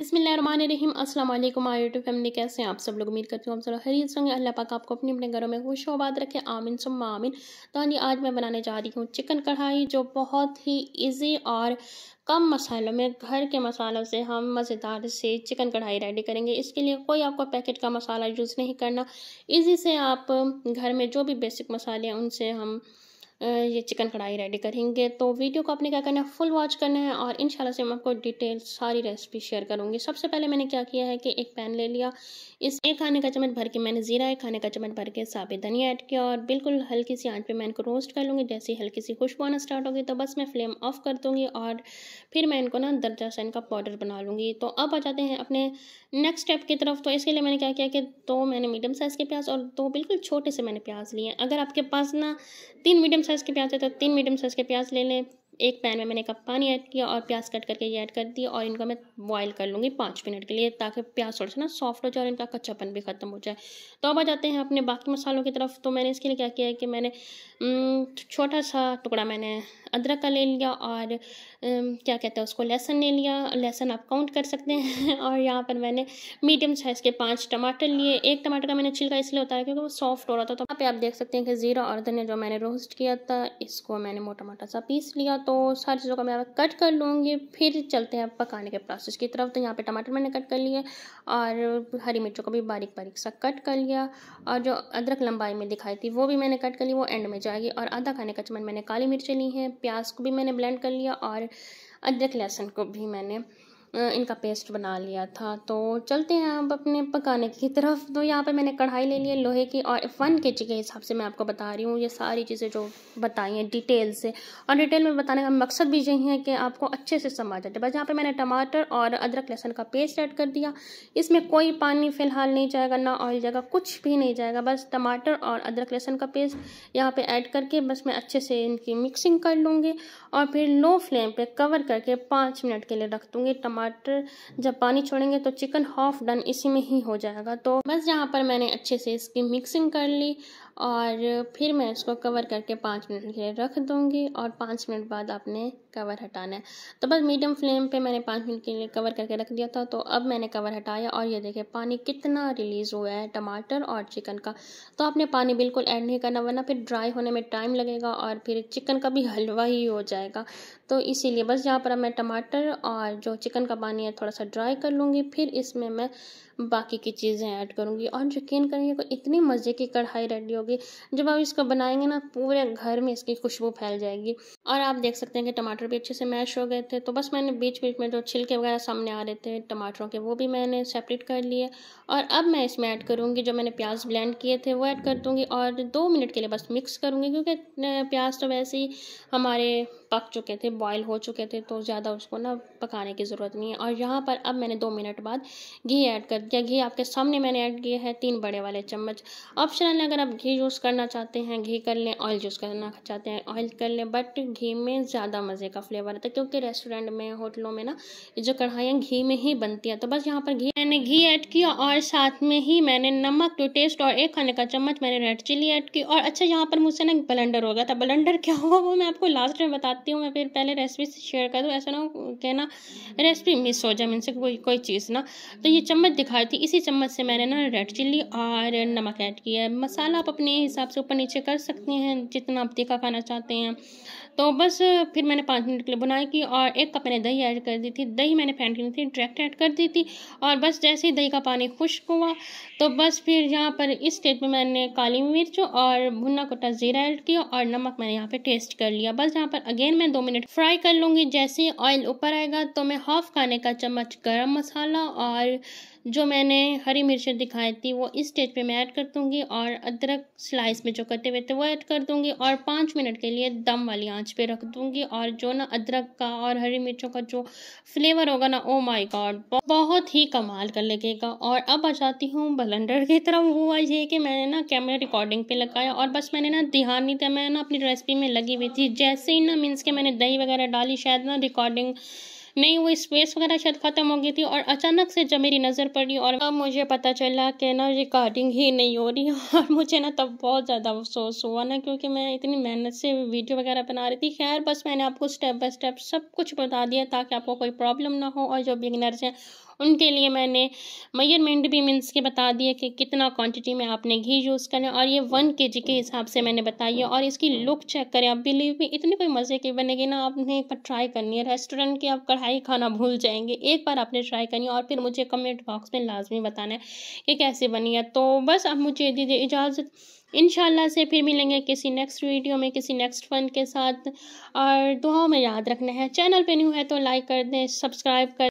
बसमीम अस्सलाम वालेकुम यूट्यूब फैमिली, कैसे हैं आप सब लोग? उम्मीद करती हूँ आप सब हरी संगे अल्लाह पाक आपको अपने अपने घरों में खुश आबाद रखे। आमिन सुम आमिन। तो हाँ जी, आज मैं बनाने जा रही हूँ चिकन कढ़ाई, जो बहुत ही इजी और कम मसालों में, घर के मसालों से हम मज़ेदार से चिकन कढ़ाई रेडी करेंगे। इसके लिए कोई आपको पैकेट का मसाला यूज़ नहीं करना। इजी से आप घर में जो भी बेसिक मसाले हैं, उनसे हम ये चिकन कढ़ाई रेडी करेंगे। तो वीडियो को आपने क्या करना है? फुल वॉच करना है और इन से मैं आपको डिटेल सारी रेसिपी शेयर करूँगी। सबसे पहले मैंने क्या किया है कि एक पैन ले लिया। इस एक खाने का चम्मच भर के मैंने ज़ीरा, एक खाने का चम्मच भर के साबित धनिया ऐड किया और बिल्कुल हल्की सी आँच पे मैं इनको रोस्ट कर लूँगी। जैसे ही हल्की सी खुशबू आना स्टार्ट होगी तो बस मैं फ्लेम ऑफ़ कर दूँगी और फिर मैं इनको ना दर्जा सा इनका पाउडर बना लूँगी। तो अब आ जाते हैं अपने नेक्स्ट स्टेप की तरफ़। तो इसके लिए मैंने क्या किया कि दो मैंने मीडियम साइज़ के प्याज और दो बिल्कुल छोटे से मैंने प्याज लिए अगर आपके पास ना तीन मीडियम साइज़ के प्याज है तो तीन मीडियम साइज़ के प्याज ले लें। एक पैन में मैंने कप पानी ऐड किया और प्याज कट करके ये ऐड कर दिया और इनको मैं बॉईल कर लूँगी पाँच मिनट के लिए ताकि प्याज थोड़ा सा ना सॉफ्ट हो जाए और इनका कच्चापन भी ख़त्म हो जाए। तो अब आ जाते हैं अपने बाकी मसालों की तरफ़। तो मैंने इसके लिए क्या किया है कि मैंने छोटा सा टुकड़ा मैंने अदरक का ले लिया और क्या कहते हैं उसको, लहसुन ले लिया। लहसुन आप काउंट कर सकते हैं। और यहाँ पर मैंने मीडियम साइज़ के पाँच टमाटर लिए। एक टमाटर का मैंने छिलका इसलिए उतारा क्योंकि वो सॉफ्ट हो रहा था। तो यहाँ पे आप देख सकते हैं कि ज़ीरा और धनिया जो मैंने रोस्ट किया था, इसको मैंने मोटा मोटा सा पीस लिया। तो सारी चीज़ों को मैं कट कर लूँगी। फिर चलते हैं पकाने के प्रोसेस की तरफ़। तो यहाँ पर टमाटर मैंने कट कर लिए और हरी मिर्चों को भी बारीक बारीक सा कट कर लिया। और जो अदरक लंबाई में दिखाई थी, वो भी मैंने कट कर ली। वो एंड में जाएगी। और आधा खाने का चम्मच मैंने काली मिर्चें ली हैं। प्याज को भी मैंने ब्लेंड कर लिया और अदरक लहसुन को भी मैंने इनका पेस्ट बना लिया था। तो चलते हैं अब अपने पकाने की तरफ़। तो यहाँ पे मैंने कढ़ाई ले ली है लोहे की और वन के जी के हिसाब से मैं आपको बता रही हूँ। ये सारी चीज़ें जो बताई हैं डिटेल से। और डिटेल में बताने का मकसद भी यही है कि आपको अच्छे से समझ आ जाए। बस यहाँ पे मैंने टमाटर और अदरक लहसुन का पेस्ट ऐड कर दिया। इसमें कोई पानी फ़िलहाल नहीं जाएगा, ना ऑयल जाएगा, कुछ भी नहीं जाएगा। बस टमाटर और अदरक लहसुन का पेस्ट यहाँ पर ऐड करके बस मैं अच्छे से इनकी मिक्सिंग कर लूँगी। और फिर लो फ्लेम पर कवर करके पाँच मिनट के लिए रख दूँगी टमाटर टमाटर जब पानी छोड़ेंगे तो चिकन हाफ़ डन इसी में ही हो जाएगा। तो बस यहाँ पर मैंने अच्छे से इसकी मिक्सिंग कर ली और फिर मैं इसको कवर करके पाँच मिनट के लिए रख दूँगी और पाँच मिनट बाद आपने कवर हटाना है। तो बस मीडियम फ्लेम पे मैंने पाँच मिनट के लिए कवर करके रख दिया था तो अब मैंने कवर हटाया और ये देखिए पानी कितना रिलीज़ हुआ है टमाटर और चिकन का। तो आपने पानी बिल्कुल ऐड नहीं करना, वरना फिर ड्राई होने में टाइम लगेगा और फिर चिकन का भी हलवा ही हो जाएगा। तो इसीलिए बस यहाँ पर मैं टमाटर और जो चिकन का पानी है थोड़ा सा ड्राई कर लूँगी, फिर इसमें मैं बाकी की चीज़ें ऐड करूँगी। और यकीन करेंगे इतनी मज़े की कढ़ाई रेडी होगी। जब आप इसको बनाएँगे ना, पूरे घर में इसकी खुशबू फैल जाएगी। और आप देख सकते हैं कि टमाटर भी अच्छे से मैश हो गए थे। तो बस मैंने बीच बीच में जो छिलके वगैरह सामने आ रहे थे, टमाटरों के, वो भी मैंने सेपरेट कर लिए। और अब मैं इसमें ऐड करूँगी जो मैंने प्याज ब्लेंड किए थे, वो ऐड कर दूँगी। और दो मिनट के लिए बस मिक्स करूँगी, क्योंकि प्याज तो वैसे ही हमारे पक चुके थे बॉयल हो चुके थे तो ज़्यादा उसको ना पकाने की ज़रूरत नहीं है। और यहाँ पर अब मैंने दो मिनट बाद घी ऐड कर दिया। घी आपके सामने मैंने ऐड किया है तीन बड़े वाले चम्मच। ऑप्शनल अगर आप घी यूज़ करना चाहते हैं, घी कर लें ऑयल यूज़ करना चाहते हैं ऑयल कर लें बट घी में ज़्यादा मज़े का फ्लेवर आता है, क्योंकि रेस्टोरेंट में, होटलों में ना जो कढ़ाइयाँ घी में ही बनती हैं तो बस यहाँ पर घी मैंने घी ऐड किया और साथ में ही मैंने नमक टू टेस्ट और एक खाने का चम्मच मैंने रेड चिली ऐड की। और अच्छा यहाँ पर मुझसे ना ब्लेंडर हो गया था। ब्लेंडर क्या हुआ, वो मैं आपको लास्ट में बताती हूँ मैं फिर पहले रेसिपी शेयर कर दूँ। ऐसा ना कहना रेसिपी मिस हो जाए मुझसे कोई कोई चीज़ ना। तो ये चम्मच दिखाई थी, इसी चम्मच से मैंने ना रेड चिल्ली और नमक ऐड किया है। मसाला आप अपने हिसाब से ऊपर नीचे कर सकते हैं, जितना आप तीखा खाना चाहते हैं। तो बस फिर मैंने पाँच मिनट के लिए बुनाई की और एक कप मैंने दही ऐड कर दी थी। दही मैंने फेंट की थी डायरेक्ट ऐड कर दी थी और बस जैसे ही दही का पानी खुश्क हुआ तो बस फिर यहाँ पर इस स्टेज में मैंने काली मिर्च और भुना कोटा ज़ीरा ऐड किया और नमक मैंने यहाँ पे टेस्ट कर लिया। बस यहाँ पर अगेन मैं दो मिनट फ्राई कर लूँगी। जैसे ही ऑयल ऊपर आएगा तो मैं हाफ़ खाने का चम्मच गर्म मसाला और जो मैंने हरी मिर्चें दिखाई थी, वो इस स्टेज पे मैं ऐड कर दूँगी और अदरक स्लाइस में जो कटे हुए थे, वो ऐड कर दूँगी और पाँच मिनट के लिए दम वाली आँच पे रख दूँगी और जो ना अदरक का और हरी मिर्चों का जो फ्लेवर होगा ना ओ माय गॉड बहुत ही कमाल कर लगेगा। और अब आ जाती हूँ बलंडर की तरफ़। हुआ ये कि मैंने ना कैमरा रिकॉर्डिंग पर लगाया और बस मैंने ना ध्यान नहीं था मैं ना अपनी रेसिपी में लगी हुई थी। जैसे ही ना मीन्स के मैंने दही वगैरह डाली, शायद ना रिकॉर्डिंग नहीं वो स्पेस वगैरह शायद ख़त्म हो गई थी और अचानक से जब मेरी नज़र पड़ी और अब मुझे पता चला कि ना रिकॉर्डिंग ही नहीं हो रही और मुझे ना तब बहुत ज़्यादा अफसोस हुआ ना क्योंकि मैं इतनी मेहनत से वीडियो वगैरह बना रही थी। खैर, बस मैंने आपको स्टेप बाय स्टेप सब कुछ बता दिया ताकि आपको कोई प्रॉब्लम ना हो और जो बिगनर्स हैं, उनके लिए मैंने मयरमेंट भी मीन्स के बता दिए कि कितना क्वांटिटी में आपने घी यूज़ करना और ये वन के जी के हिसाब से मैंने बताई है और इसकी लुक चेक करें। आप बिलीव भी इतनी कोई मज़े की बनेगी ना, आपने एक बार ट्राई करनी है। रेस्टोरेंट की आप कढ़ाई खाना भूल जाएँगे। एक बार आपने ट्राई करनी और फिर मुझे कमेंट बॉक्स में लाजमी बताना है कि कैसे बनी है। तो बस आप मुझे दीजिए इजाज़त। इन से फिर मिलेंगे किसी नेक्स्ट वीडियो में, किसी नेक्स्ट फन के साथ। और दुआओं में याद रखना है। चैनल पर न्यू है तो लाइक कर दें सब्सक्राइब कर